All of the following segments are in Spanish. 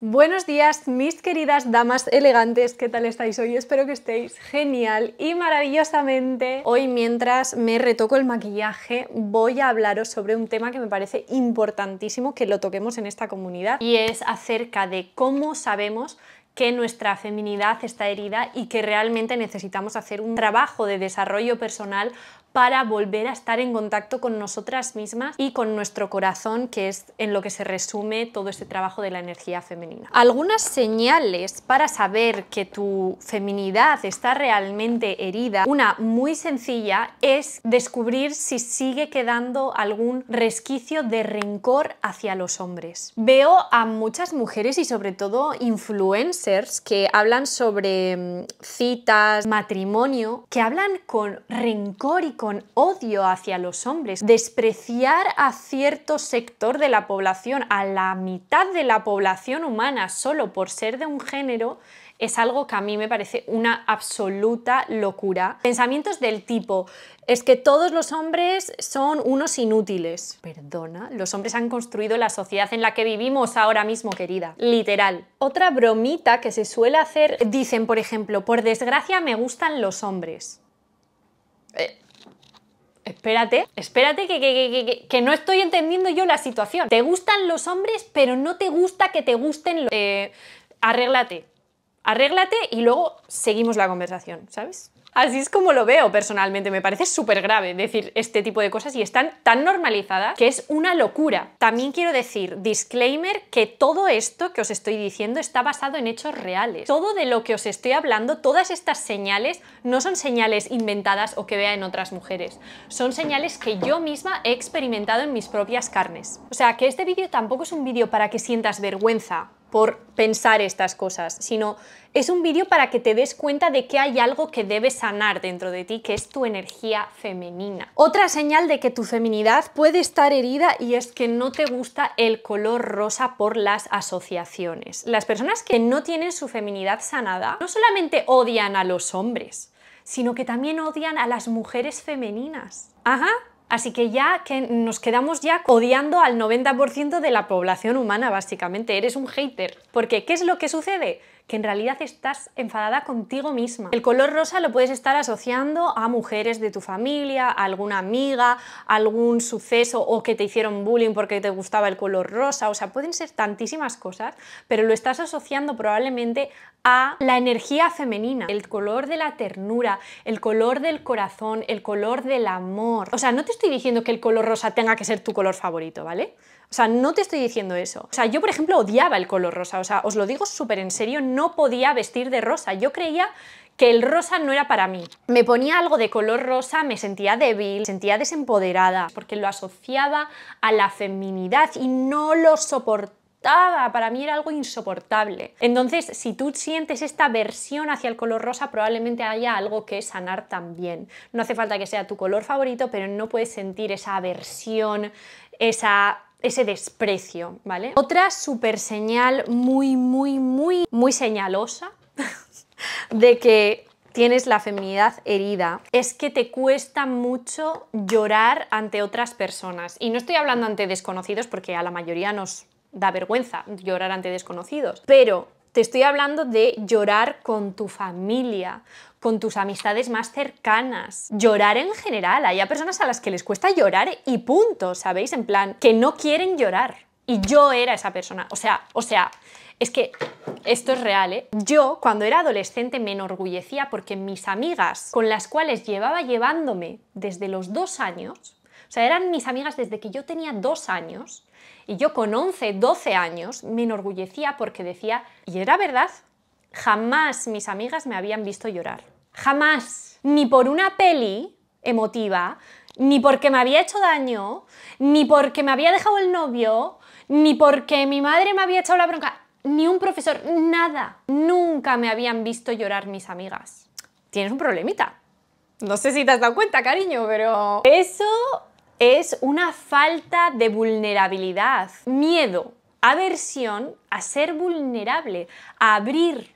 Buenos días, mis queridas damas elegantes, ¿qué tal estáis hoy? Espero que estéis genial y maravillosamente. Hoy mientras me retoco el maquillaje voy a hablaros sobre un tema que me parece importantísimo que lo toquemos en esta comunidad y es acerca de cómo sabemos que nuestra feminidad está herida y que realmente necesitamos hacer un trabajo de desarrollo personal para volver a estar en contacto con nosotras mismas y con nuestro corazón, que es en lo que se resume todo este trabajo de la energía femenina. Algunas señales para saber que tu feminidad está realmente herida, una muy sencilla es descubrir si sigue quedando algún resquicio de rencor hacia los hombres. Veo a muchas mujeres y sobre todo influencers que hablan sobre mm, citas, matrimonio, que hablan con rencor y con con odio hacia los hombres, despreciar a cierto sector de la población, a la mitad de la población humana, solo por ser de un género, es algo que a mí me parece una absoluta locura. Pensamientos del tipo, es que todos los hombres son unos inútiles. Perdona, los hombres han construido la sociedad en la que vivimos ahora mismo, querida. Literal. Otra bromita que se suele hacer, dicen, por ejemplo, por desgracia me gustan los hombres. Eh, espérate, espérate que, que, no estoy entendiendo yo la situación. Te gustan los hombres, pero no te gusta que te gusten los... Eh, arréglate, arréglate y luego seguimos la conversación, ¿sabes? Así es como lo veo personalmente, me parece súper grave decir este tipo de cosas y están tan normalizadas que es una locura. También quiero decir, disclaimer, que todo esto que os estoy diciendo está basado en hechos reales. Todo de lo que os estoy hablando, todas estas señales, no son señales inventadas o que vea en otras mujeres, son señales que yo misma he experimentado en mis propias carnes. O sea, que este vídeo tampoco es un vídeo para que sientas vergüenza por pensar estas cosas, sino es un vídeo para que te des cuenta de que hay algo que debes sanar dentro de ti, que es tu energía femenina. Otra señal de que tu feminidad puede estar herida y es que no te gusta el color rosa por las asociaciones. Las personas que no tienen su feminidad sanada no solamente odian a los hombres, sino que también odian a las mujeres femeninas. Ajá, Así que ya que nos quedamos ya odiando al 90% de la población humana, básicamente. Eres un hater. Porque, ¿qué es lo que sucede? Que en realidad estás enfadada contigo misma. El color rosa lo puedes estar asociando a mujeres de tu familia, a alguna amiga, algún suceso o que te hicieron bullying porque te gustaba el color rosa, o sea, pueden ser tantísimas cosas, pero lo estás asociando probablemente a la energía femenina, el color de la ternura, el color del corazón, el color del amor. O sea, no te estoy diciendo que el color rosa tenga que ser tu color favorito, ¿vale? O sea, no te estoy diciendo eso. O sea, yo, por ejemplo, odiaba el color rosa. O sea, os lo digo súper en serio, no podía vestir de rosa. Yo creía que el rosa no era para mí. Me ponía algo de color rosa, me sentía débil, me sentía desempoderada, porque lo asociaba a la feminidad y no lo soportaba para mí era algo insoportable. Entonces, si tú sientes esta aversión hacia el color rosa, probablemente haya algo que sanar también. No hace falta que sea tu color favorito, pero no puedes sentir esa aversión, esa ese desprecio, ¿vale? Otra super señal muy, muy, muy, muy señalosa de que tienes la feminidad herida es que te cuesta mucho llorar ante otras personas. Y no estoy hablando ante desconocidos porque a la mayoría nos da vergüenza llorar ante desconocidos, pero te estoy hablando de llorar con tu familia, con tus amistades más cercanas. Llorar en general. Hay personas a las que les cuesta llorar y punto, ¿sabéis? En plan, que no quieren llorar. Y yo era esa persona. O sea, o sea, es que esto es real, ¿eh? Yo, cuando era adolescente, me enorgullecía porque mis amigas, con las cuales llevaba llevándome desde los dos años, o sea, eran mis amigas desde que yo tenía dos años, y yo con 11, 12 años me enorgullecía porque decía, y era verdad, jamás mis amigas me habían visto llorar. Jamás. Ni por una peli emotiva, ni porque me había hecho daño, ni porque me había dejado el novio, ni porque mi madre me había echado la bronca, ni un profesor, nada. Nunca me habían visto llorar mis amigas. Tienes un problemita. No sé si te has dado cuenta, cariño, pero eso es una falta de vulnerabilidad, miedo, aversión a ser vulnerable, a abrir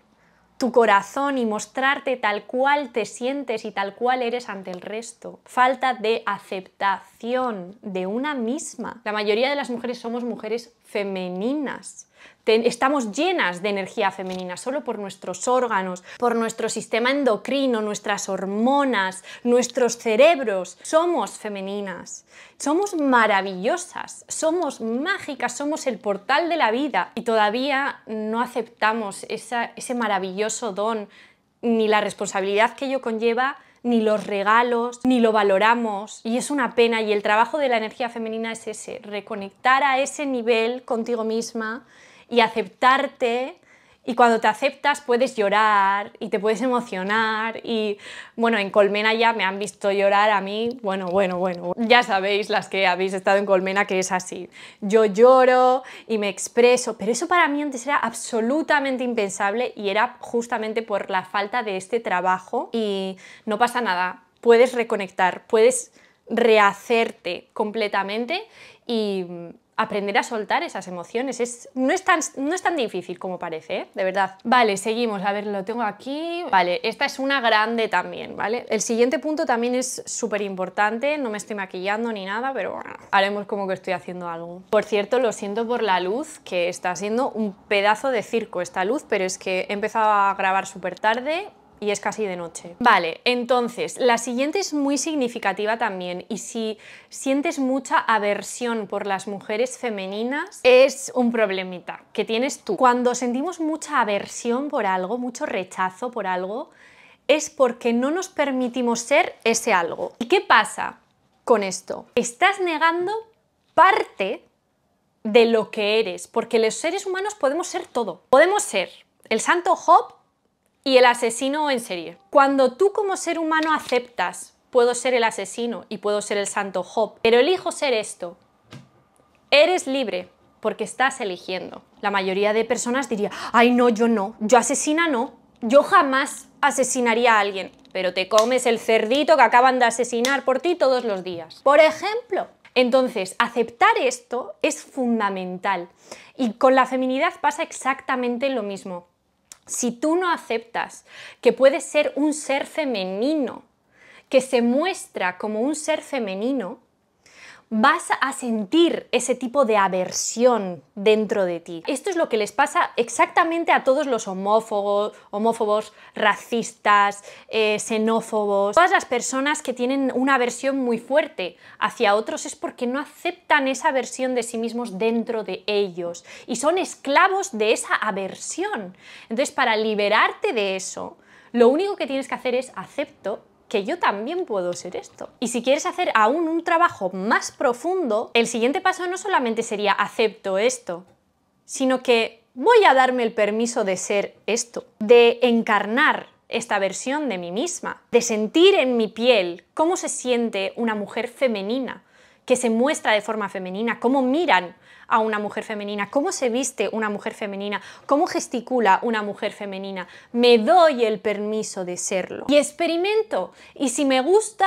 tu corazón y mostrarte tal cual te sientes y tal cual eres ante el resto. Falta de aceptación de una misma. La mayoría de las mujeres somos mujeres femeninas estamos llenas de energía femenina solo por nuestros órganos, por nuestro sistema endocrino, nuestras hormonas, nuestros cerebros. Somos femeninas, somos maravillosas, somos mágicas, somos el portal de la vida y todavía no aceptamos ese maravilloso don ni la responsabilidad que ello conlleva ni los regalos, ni lo valoramos. Y es una pena. Y el trabajo de la energía femenina es ese, reconectar a ese nivel contigo misma y aceptarte. Y cuando te aceptas puedes llorar y te puedes emocionar. Y bueno, en Colmena ya me han visto llorar a mí, bueno, bueno, bueno, ya sabéis las que habéis estado en Colmena que es así. Yo lloro y me expreso, pero eso para mí antes era absolutamente impensable y era justamente por la falta de este trabajo. Y no pasa nada, puedes reconectar, puedes rehacerte completamente y aprender a soltar esas emociones. Es, no, es tan, no es tan difícil como parece, ¿eh? de verdad. Vale, seguimos. A ver, lo tengo aquí. Vale, esta es una grande también, ¿vale? El siguiente punto también es súper importante. No me estoy maquillando ni nada, pero bueno, haremos como que estoy haciendo algo. Por cierto, lo siento por la luz, que está siendo un pedazo de circo esta luz, pero es que he empezado a grabar súper tarde y es casi de noche. Vale, entonces, la siguiente es muy significativa también y si sientes mucha aversión por las mujeres femeninas, es un problemita que tienes tú. Cuando sentimos mucha aversión por algo, mucho rechazo por algo, es porque no nos permitimos ser ese algo. ¿Y qué pasa con esto? Estás negando parte de lo que eres, porque los seres humanos podemos ser todo. Podemos ser el santo Job y el asesino en serie. Cuando tú como ser humano aceptas, puedo ser el asesino y puedo ser el santo Job, pero elijo ser esto, eres libre porque estás eligiendo. La mayoría de personas diría, ay no, yo no, yo asesina no, yo jamás asesinaría a alguien, pero te comes el cerdito que acaban de asesinar por ti todos los días. Por ejemplo, entonces, aceptar esto es fundamental. Y con la feminidad pasa exactamente lo mismo. Si tú no aceptas que puedes ser un ser femenino, que se muestra como un ser femenino, vas a sentir ese tipo de aversión dentro de ti. Esto es lo que les pasa exactamente a todos los homófobos, homófobos racistas, eh, xenófobos. Todas las personas que tienen una aversión muy fuerte hacia otros es porque no aceptan esa aversión de sí mismos dentro de ellos y son esclavos de esa aversión. Entonces, para liberarte de eso, lo único que tienes que hacer es acepto que yo también puedo ser esto. Y si quieres hacer aún un trabajo más profundo, el siguiente paso no solamente sería acepto esto, sino que voy a darme el permiso de ser esto, de encarnar esta versión de mí misma, de sentir en mi piel cómo se siente una mujer femenina, que se muestra de forma femenina, cómo miran a una mujer femenina, cómo se viste una mujer femenina, cómo gesticula una mujer femenina. Me doy el permiso de serlo y experimento. Y si me gusta,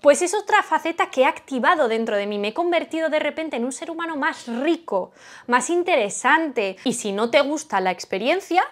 pues es otra faceta que he activado dentro de mí. Me he convertido de repente en un ser humano más rico, más interesante. Y si no te gusta la experiencia,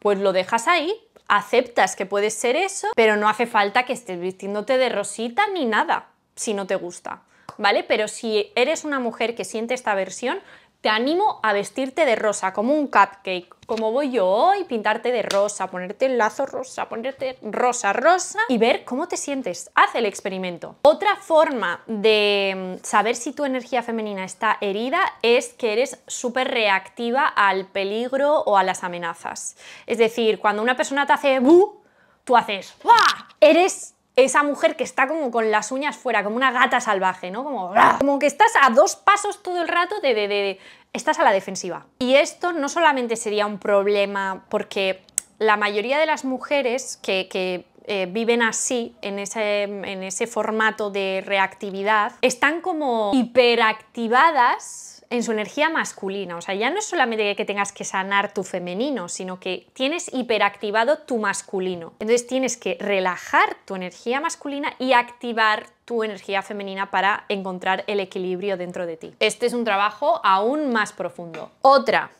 pues lo dejas ahí. Aceptas que puedes ser eso, pero no hace falta que estés vistiéndote de rosita ni nada, si no te gusta. ¿Vale? Pero si eres una mujer que siente esta versión, te animo a vestirte de rosa, como un cupcake, como voy yo hoy, pintarte de rosa, ponerte el lazo rosa, ponerte rosa, rosa y ver cómo te sientes. Haz el experimento. Otra forma de mm, saber si tu energía femenina está herida es que eres súper reactiva al peligro o a las amenazas. Es decir, cuando una persona te hace bu, tú haces ¡Wah! Eres esa mujer que está como con las uñas fuera, como una gata salvaje, ¿no? Como, como que estás a dos pasos todo el rato de, de, de, Estás a la defensiva. Y esto no solamente sería un problema porque la mayoría de las mujeres que, que eh, viven así, en ese, en ese formato de reactividad, están como hiperactivadas en su energía masculina. O sea, ya no es solamente que tengas que sanar tu femenino, sino que tienes hiperactivado tu masculino. Entonces tienes que relajar tu energía masculina y activar tu energía femenina para encontrar el equilibrio dentro de ti. Este es un trabajo aún más profundo. Otra,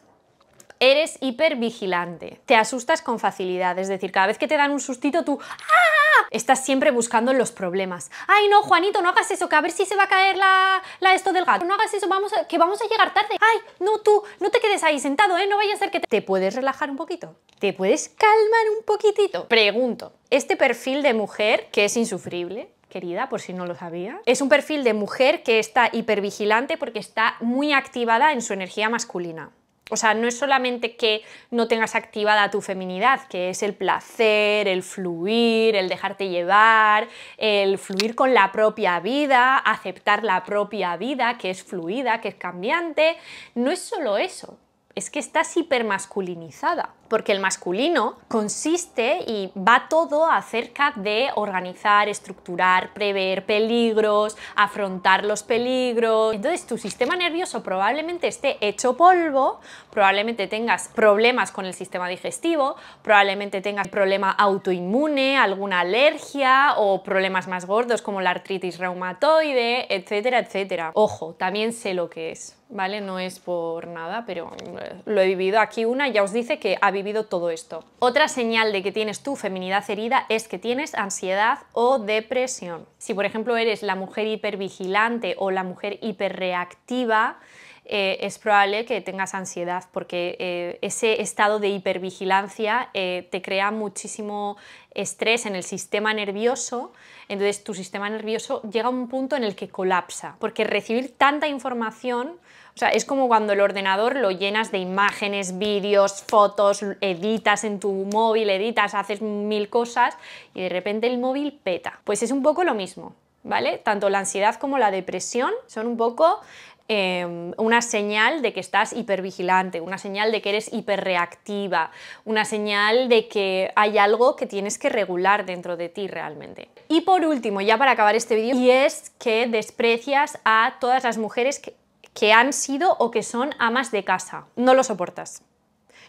eres hipervigilante. Te asustas con facilidad, es decir, cada vez que te dan un sustito tú ¡ah! Estás siempre buscando los problemas. Ay, no, Juanito, no hagas eso, que a ver si se va a caer la, la esto del gato. No hagas eso, vamos que vamos a llegar tarde. Ay, no, tú, no te quedes ahí sentado, ¿eh? No vaya a ser que te... ¿Te puedes relajar un poquito? ¿Te puedes calmar un poquitito? Pregunto, ¿este perfil de mujer que es insufrible? querida, por si no lo sabía. Es un perfil de mujer que está hipervigilante porque está muy activada en su energía masculina. O sea, no es solamente que no tengas activada tu feminidad, que es el placer, el fluir, el dejarte llevar, el fluir con la propia vida, aceptar la propia vida, que es fluida, que es cambiante. No es solo eso, es que estás hipermasculinizada, porque el masculino consiste y va todo acerca de organizar, estructurar, prever peligros, afrontar los peligros. Entonces tu sistema nervioso probablemente esté hecho polvo, probablemente tengas problemas con el sistema digestivo, probablemente tengas problema autoinmune, alguna alergia o problemas más gordos como la artritis reumatoide, etcétera, etcétera. Ojo, también sé lo que es. ¿vale? No es por nada, pero eh, lo he vivido. Aquí una ya os dice que vivido todo esto. Otra señal de que tienes tu feminidad herida es que tienes ansiedad o depresión. Si por ejemplo eres la mujer hipervigilante o la mujer hiperreactiva, eh, es probable que tengas ansiedad porque eh, ese estado de hipervigilancia te crea muchísimo estrés en el sistema nervioso, entonces tu sistema nervioso llega a un punto en el que colapsa, porque recibir tanta información o sea, es como cuando el ordenador lo llenas de imágenes, vídeos, fotos, editas en tu móvil, editas, haces mil cosas y de repente el móvil peta. Pues es un poco lo mismo, ¿vale? Tanto la ansiedad como la depresión son un poco em, una señal de que estás hipervigilante, una señal de que eres hiperreactiva, una señal de que hay algo que tienes que regular dentro de ti realmente. Y por último, ya para acabar este vídeo, y es que desprecias a todas las mujeres que que han sido o que son amas de casa. No lo soportas.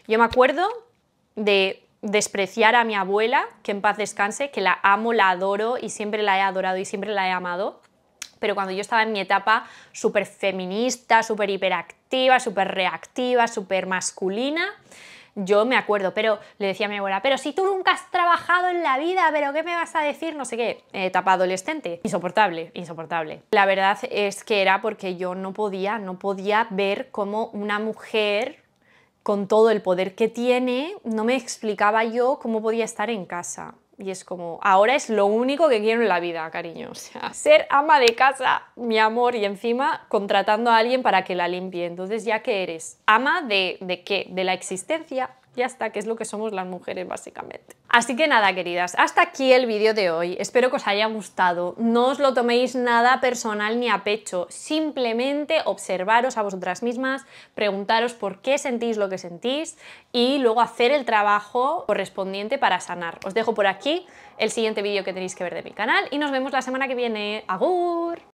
Yo me acuerdo de despreciar a mi abuela, que en paz descanse, que la amo, la adoro y siempre la he adorado y siempre la he amado. Pero cuando yo estaba en mi etapa súper feminista, súper hiperactiva, súper reactiva, súper masculina, yo me acuerdo, pero le decía a mi abuela, pero si tú nunca has trabajado en la vida, pero ¿qué me vas a decir? No sé qué, etapa adolescente. Insoportable, insoportable. La verdad es que era porque yo no podía, no podía ver cómo una mujer con todo el poder que tiene, no me explicaba yo cómo podía estar en casa. Y es como, ahora es lo único que quiero en la vida, cariño. O sea, ser ama de casa, mi amor, y encima contratando a alguien para que la limpie. Entonces, ¿ya qué eres? ¿Ama de, de qué? ¿De la existencia? Ya está, que es lo que somos las mujeres básicamente. Así que nada, queridas, hasta aquí el vídeo de hoy. Espero que os haya gustado. No os lo toméis nada personal ni a pecho. Simplemente observaros a vosotras mismas, preguntaros por qué sentís lo que sentís y luego hacer el trabajo correspondiente para sanar. Os dejo por aquí el siguiente vídeo que tenéis que ver de mi canal y nos vemos la semana que viene. ¡Agur!